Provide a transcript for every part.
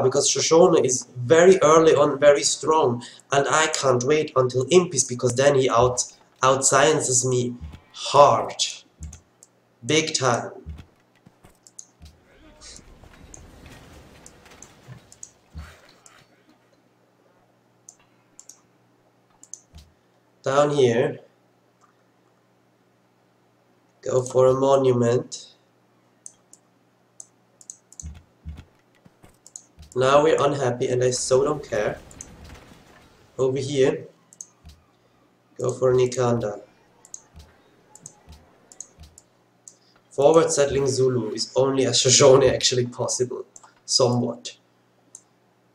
because Shoshone is very early on very strong and I can't wait until Impis because then he out outsciences me hard. Big time. Down here, go for a monument. Now we're unhappy and I so don't care. Over here, go for Nikanda. Forward settling Zulu is only as Shoshone actually possible. Somewhat.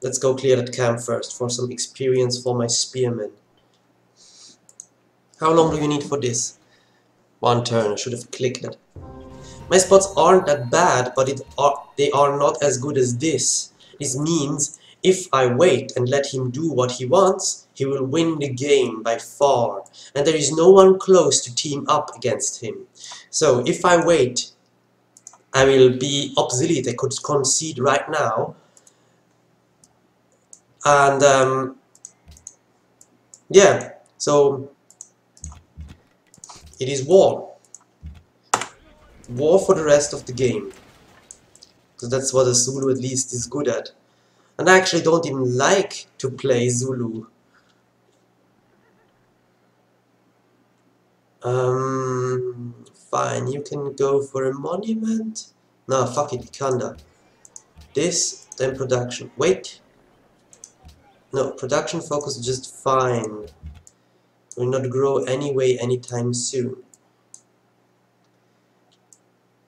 Let's go clear that camp first for some experience for my spearmen. How long do you need for this? One turn, I should have clicked it. My spots aren't that bad, but it are, they are not as good as this. This means if I wait and let him do what he wants, he will win the game by far, and there is no one close to team up against him. So if I wait, I will be obsolete, I could concede right now, and um, yeah, so it is war. War for the rest of the game. Because that's what a Zulu at least is good at. And I actually don't even like to play Zulu. Um, fine, you can go for a monument. No, fuck it, Kanda. This, then production. Wait. No, production focus is just fine. Will not grow anyway anytime soon.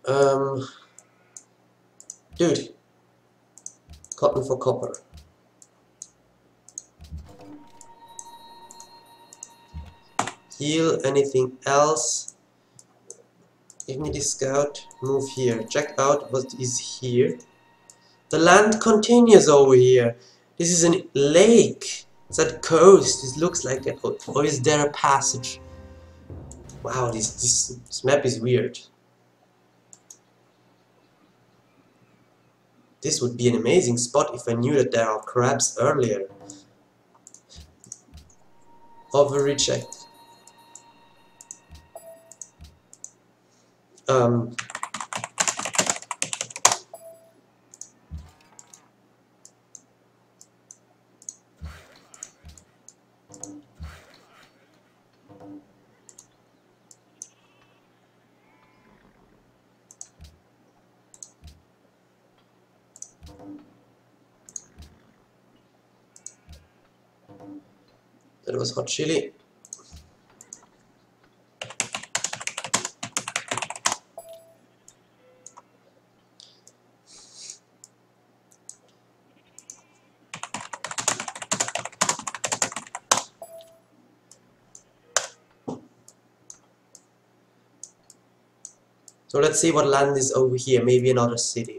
Um, Dude. Cotton for copper. Heal anything else. Give me the scout. Move here. Check out what is here. The land continues over here. This is a lake. It's that coast. This looks like it. Or is there a passage? Wow, this, this, this map is weird. This would be an amazing spot if I knew that there are crabs earlier. Over reject. Um, That was hot chili. So let's see what land is over here, maybe another city.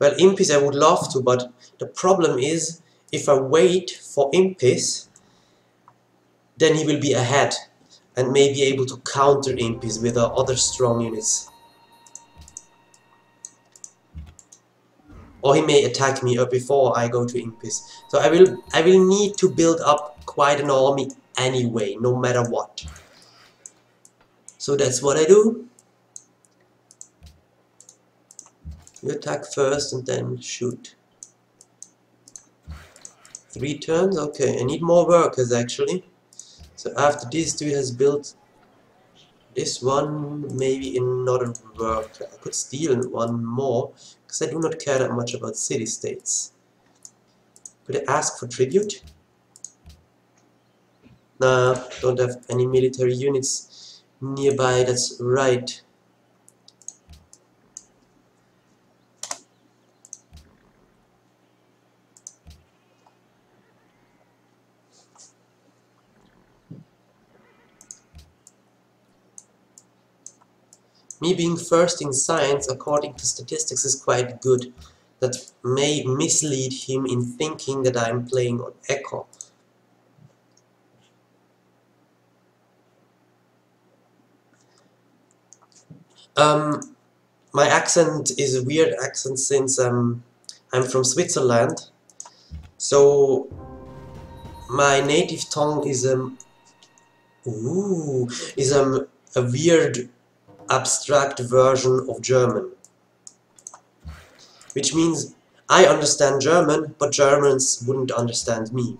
Well, Impis I would love to, but the problem is if I wait for Impis, then he will be ahead and may be able to counter Impis with other strong units. Or he may attack me before I go to Impis. So I will I will need to build up quite an army anyway, no matter what. So that's what I do. You attack first and then shoot. Three turns? Okay, I need more workers actually. So after these two has built this one, maybe in another worker. I could steal one more, because I do not care that much about city-states. Could I ask for tribute? Nah, don't have any military units nearby, that's right. Me being first in science, according to statistics, is quite good. That may mislead him in thinking that I'm playing on Echo. Um, my accent is a weird accent since um, I'm from Switzerland. So my native tongue is um, ooh, is um, a weird abstract version of German. Which means I understand German, but Germans wouldn't understand me.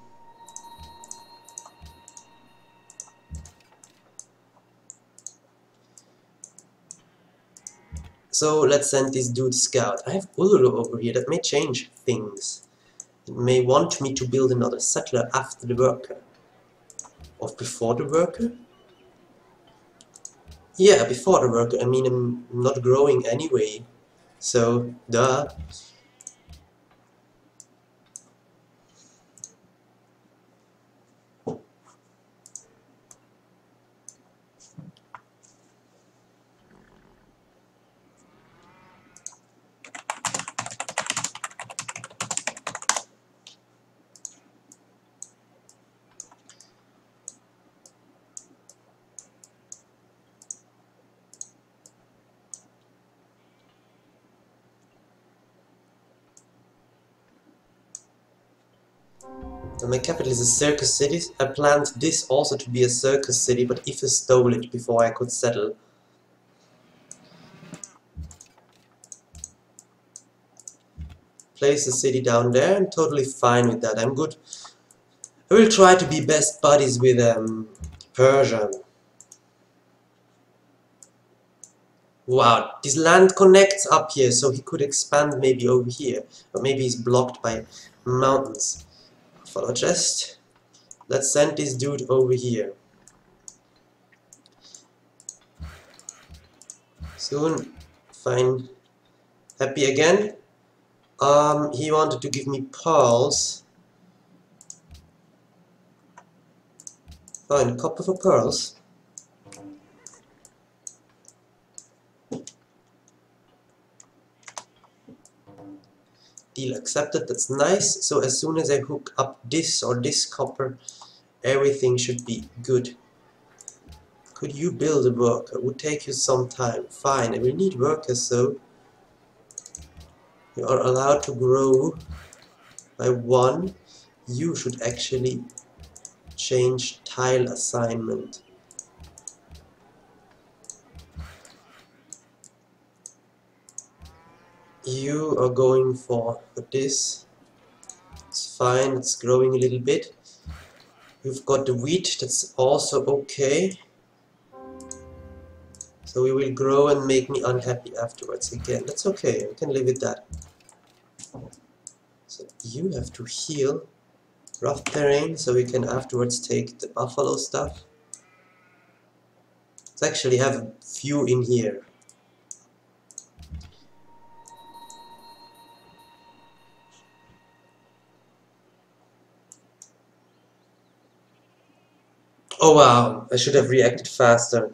So let's send this dude scout. I have Uluru over here, that may change things. It may want me to build another settler after the worker. Or before the worker? Yeah, before the work, I mean, I'm not growing anyway. So, duh. my capital a circus city. I planned this also to be a circus city, but Ife stole it before I could settle. Place the city down there. I'm totally fine with that. I'm good. I will try to be best buddies with um, Persia. Wow, this land connects up here, so he could expand maybe over here. But maybe he's blocked by mountains follow chest. Let's send this dude over here. Soon, fine. Happy again. Um, he wanted to give me pearls. Fine, copper for pearls. Deal accepted that's nice. So as soon as I hook up this or this copper everything should be good. Could you build a worker It would take you some time. Fine I will need workers so you are allowed to grow by one. You should actually change tile assignment you are going for, this. It's fine it's growing a little bit. You've got the wheat that's also okay. So we will grow and make me unhappy afterwards again. That's okay I can live with that. So you have to heal rough terrain so we can afterwards take the buffalo stuff. Let's actually have a few in here Oh wow, I should have reacted faster.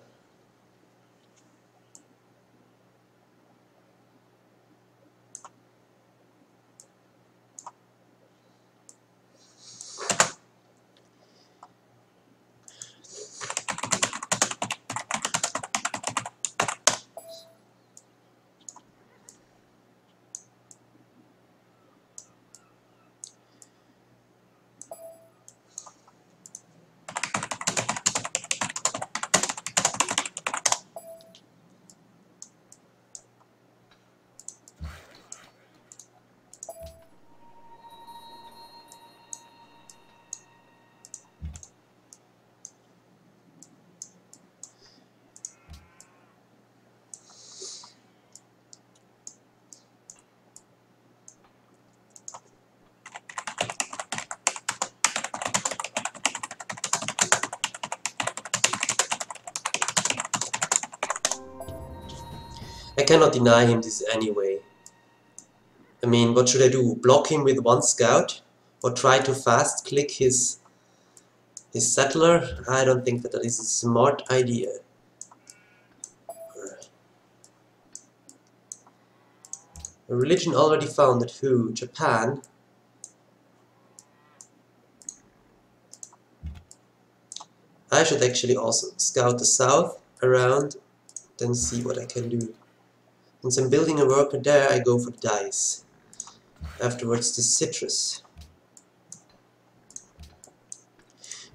Cannot deny him this anyway. I mean, what should I do? Block him with one scout? Or try to fast click his his settler? I don't think that that is a smart idea. A religion already founded who? Japan? I should actually also scout the south around then see what I can do. Since I'm building a worker there, I go for the dice. Afterwards the citrus.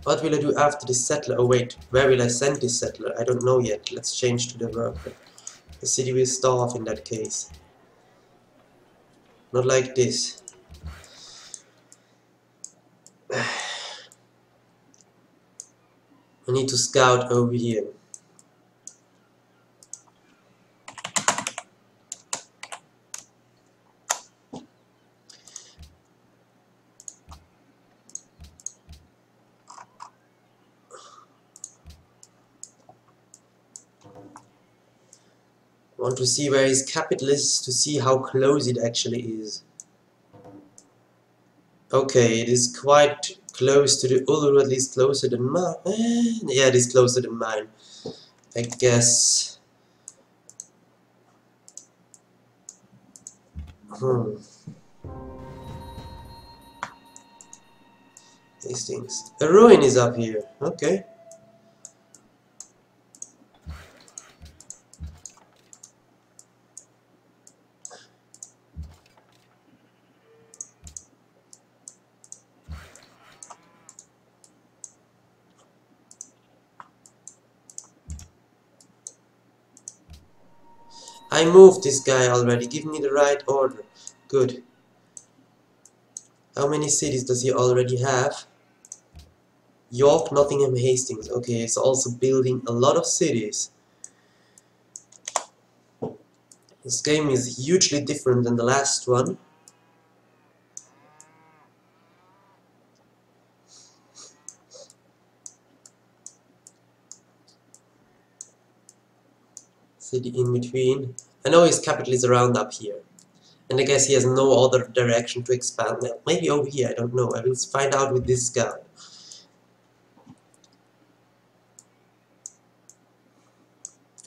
What will I do after this settler? Oh wait, where will I send this settler? I don't know yet. Let's change to the worker. The city will starve in that case. Not like this. I need to scout over here. Want to see where his capital is to see how close it actually is. Okay, it is quite close to the other, at least closer than mine. Yeah, it is closer than mine. I guess. Hmm. These things. A ruin is up here. Okay. I moved this guy already. Give me the right order. Good. How many cities does he already have? York, Nottingham, Hastings. Okay, it's also building a lot of cities. This game is hugely different than the last one. City in between. I know his capital is around up here. And I guess he has no other direction to expand. Maybe over here, I don't know. I will find out with this guy.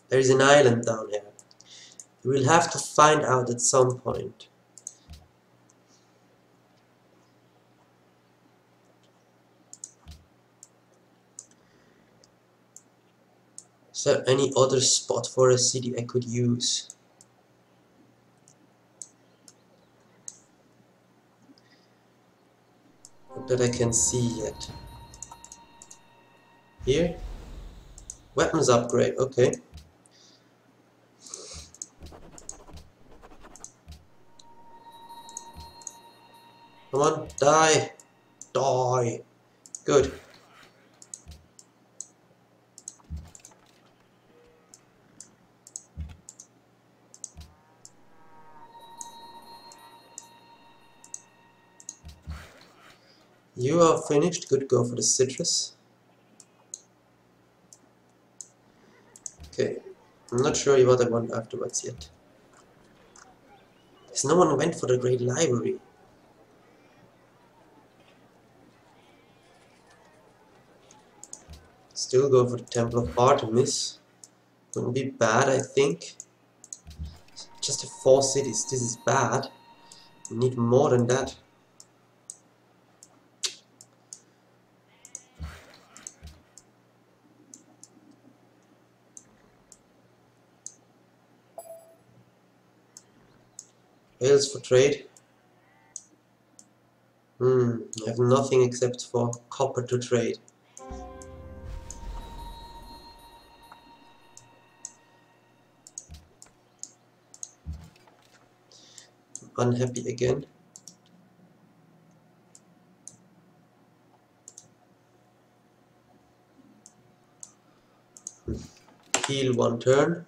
There is an island down here. We will have to find out at some point. Is there any other spot for a city I could use? That I can see yet. Here? Weapons upgrade, okay. Come on, die! Die! Good. You are finished. Good, go for the citrus. Okay, I'm not sure what I want afterwards yet. Because no one went for the Great Library. Still go for the Temple of Artemis. Wouldn't be bad, I think. Just four cities, this is bad. We need more than that. Ales for trade. Hmm, I have nothing except for copper to trade. Unhappy again. Heal one turn.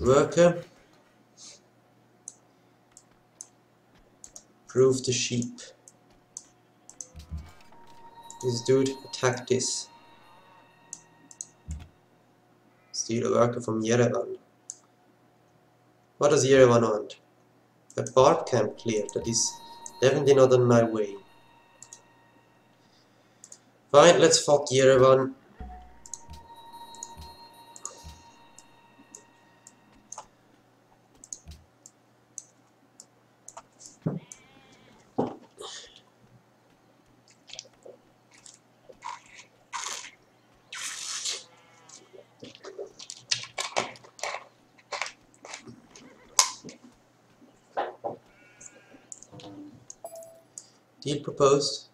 Worker. Prove the sheep. This dude attacked this. Steal a worker from Yerevan. What does Yerevan want? A barb camp cleared, that is definitely not on my way. Fine, let's fuck Yerevan Proposed.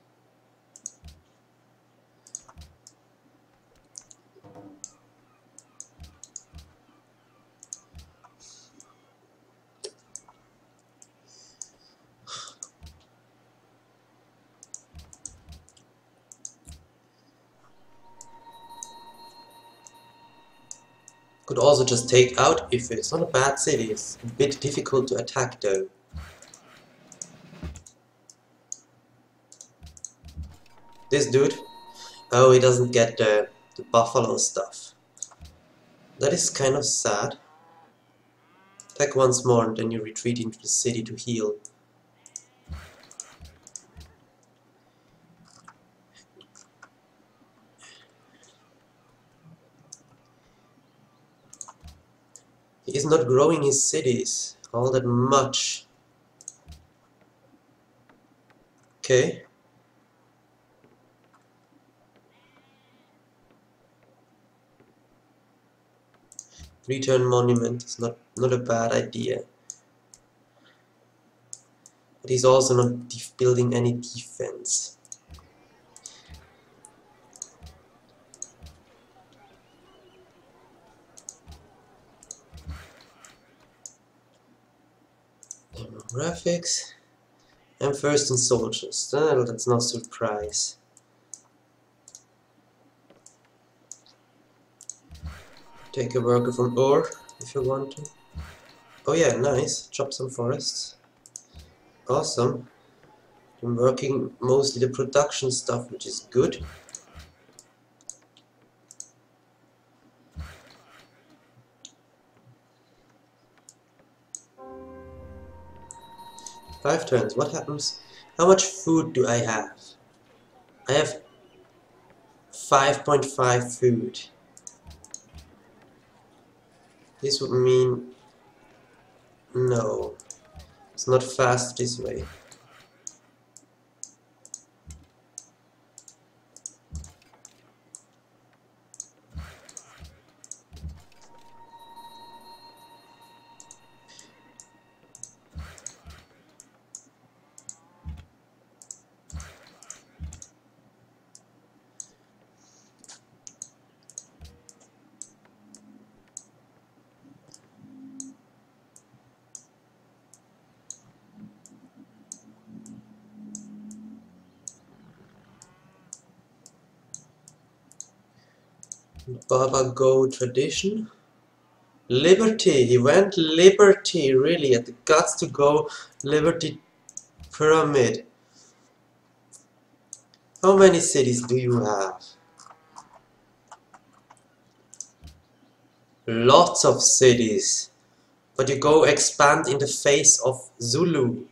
Could also just take out if it's not a bad city, it's a bit difficult to attack though. This dude, oh he doesn't get the, the buffalo stuff. That is kind of sad. Attack once more and then you retreat into the city to heal. He is not growing his cities all that much. Okay. Return monument is not, not a bad idea. But he's also not building any defense. Demographics. I'm first in soldiers. Ah, well, that's no surprise. Take a worker from Ur if you want to. Oh yeah, nice. Chop some forests. Awesome. I'm working mostly the production stuff, which is good. Five turns. What happens? How much food do I have? I have 5.5 food. This would mean... No. It's not fast this way. Baba Go tradition. Liberty, he went Liberty, really, had the guts to go Liberty Pyramid. How many cities do you have? Lots of cities. But you go expand in the face of Zulu.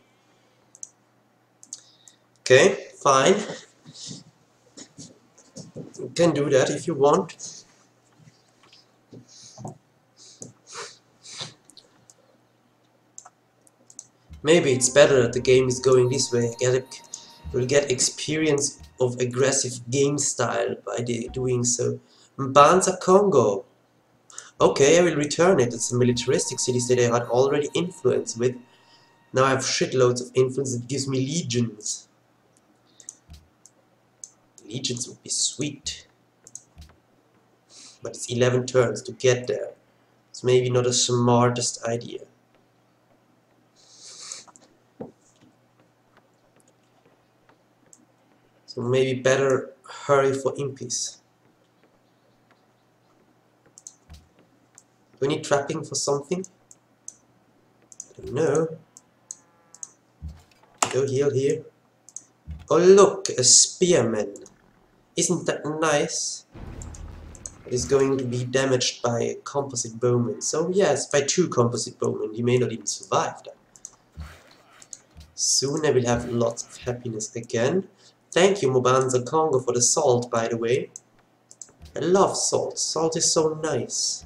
Okay, fine. You can do that if you want. Maybe it's better that the game is going this way. Get will get experience of aggressive game style by doing so. Mbanza Congo. Okay, I will return it. It's a militaristic city that I had already influence with. Now I have shitloads of influence that gives me legions. Legions would be sweet. But it's 11 turns to get there. It's maybe not the smartest idea. So maybe better hurry for impis. Do we need trapping for something? Know. Go heal here. Oh look, a spearman. Isn't that nice? It is going to be damaged by a composite bowman. So yes, by two composite bowmen. He may not even survive that. Soon I will have lots of happiness again. Thank you, Mbanza Congo, for the salt, by the way. I love salt. Salt is so nice.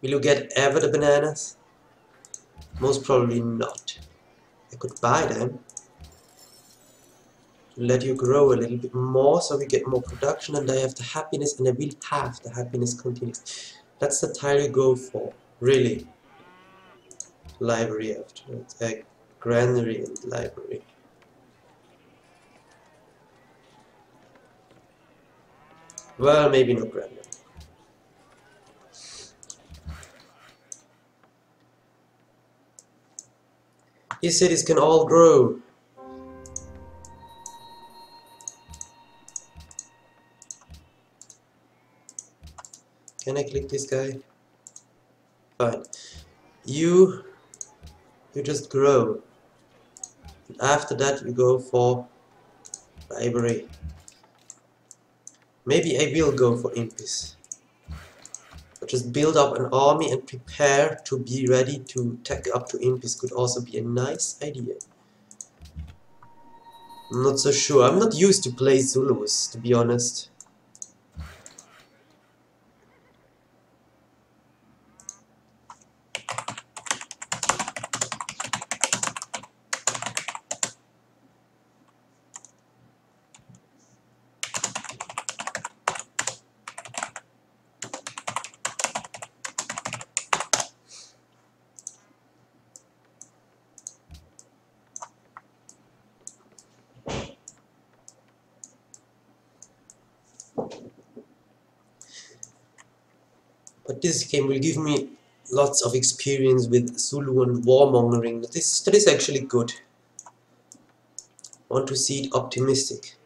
Will you get ever the bananas? Most probably not. I could buy them. Let you grow a little bit more so we get more production and I have the happiness and I will have the happiness continues. That's the tile you go for. Really. Library after. Uh, granary and library. Well, maybe not Gremlin. These cities can all grow. Can I click this guy? Fine. You, you just grow. After that you go for library. Maybe I will go for Impis. Just build up an army and prepare to be ready to take up to Impis could also be a nice idea. I'm not so sure. I'm not used to play Zulus, to be honest. This game will give me lots of experience with Zulu and warmongering. This that is actually good. want to see it optimistic.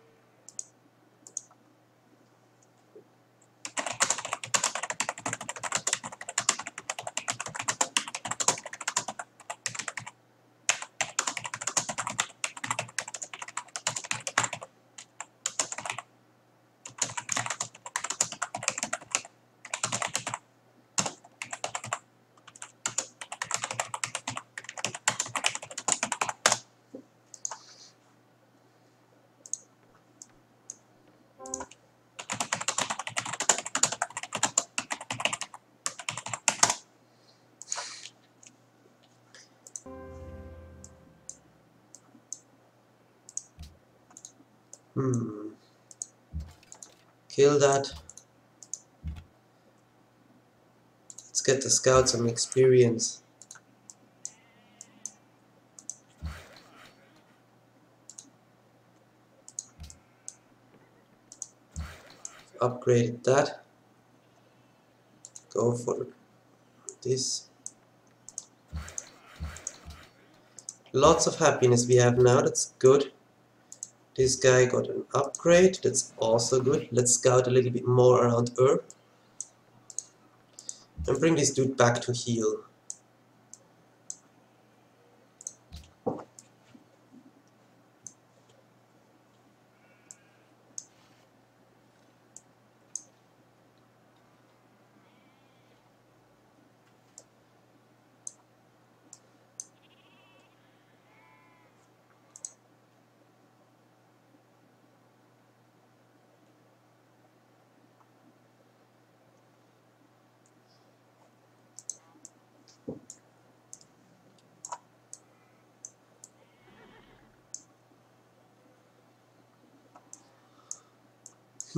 Hmm. Kill that. Let's get the scout some experience. Upgrade that. Go for this. Lots of happiness we have now, that's good. This guy got an upgrade, that's also good. Let's scout a little bit more around Ur. And bring this dude back to heal.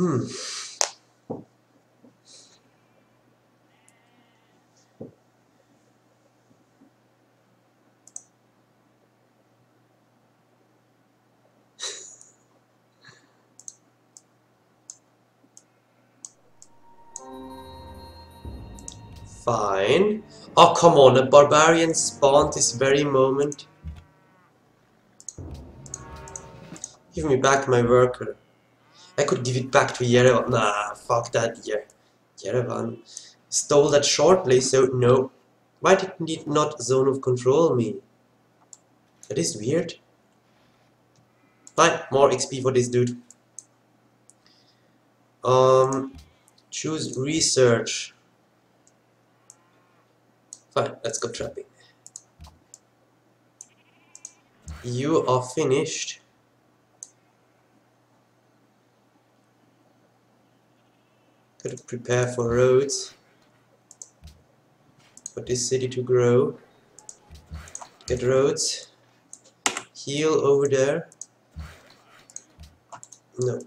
Hmm. Fine. Oh, come on, a barbarian spawned this very moment. Give me back my worker. I could give it back to Yerevan. Nah, fuck that, Yer Yerevan. Stole that shortly, so no. Why did it not zone of control me? That is weird. Fine, more XP for this dude. Um, choose research. Fine, let's go trapping. You are finished. Gotta prepare for roads. For this city to grow. Get roads. Heal over there. No.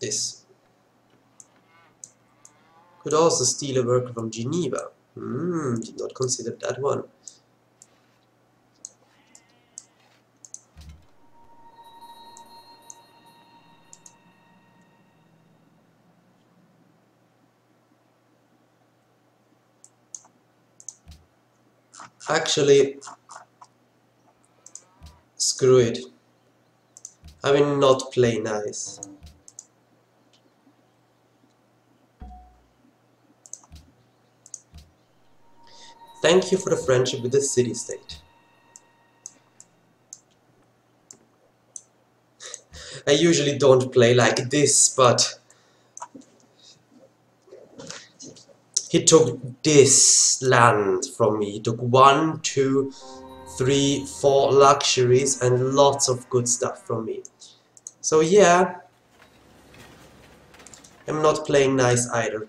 This. Could also steal a worker from Geneva. Hmm, did not consider that one. Actually, screw it. I will not play nice. Thank you for the friendship with the city-state. I usually don't play like this, but he took this land from me. He took one, two, three, four luxuries and lots of good stuff from me. So yeah, I'm not playing nice either.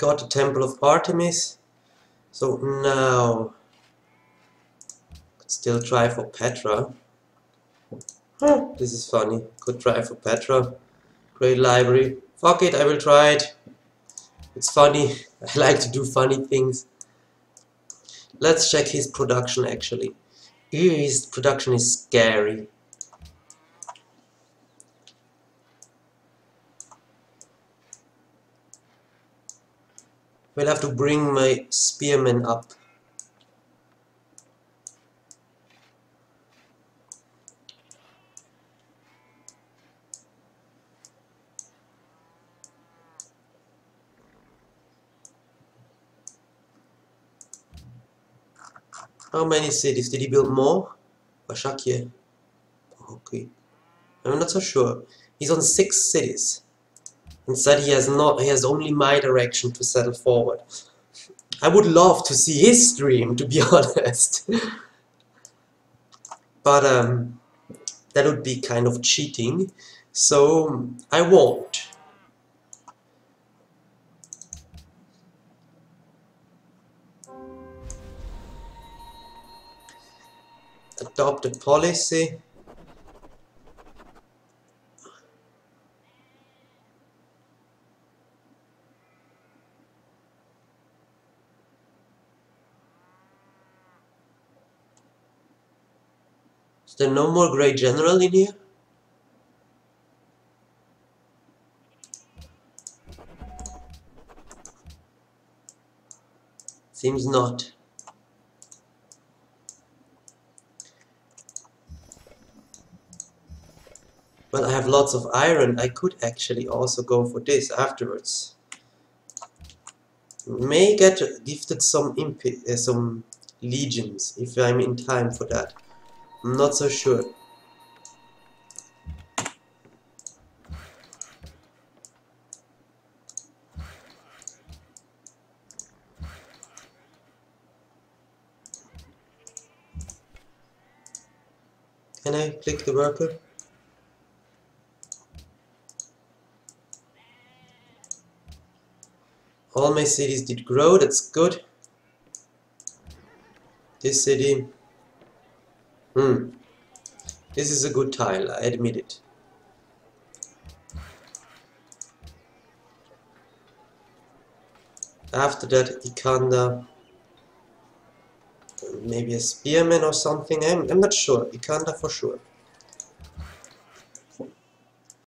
Got the Temple of Artemis. So now, still try for Petra. This is funny. Could try for Petra. Great library. Fuck it, I will try it. It's funny. I like to do funny things. Let's check his production actually. His production is scary. We'll have to bring my spearmen up. How many cities? Did he build more? Bashakye. Okay. I'm not so sure. He's on six cities. Instead he has not he has only my direction to settle forward. I would love to see his stream to be honest. but um, that would be kind of cheating, so I won't. Adopt a policy there no more Grey General in here? Seems not. Well, I have lots of iron. I could actually also go for this afterwards. May get gifted some uh, some legions if I'm in time for that. I'm not so sure. Can I click the worker? All my cities did grow, that's good. This city Hmm. This is a good tile, I admit it. After that, Ikanda, maybe a spearman or something. I'm, I'm not sure. Ikanda for sure.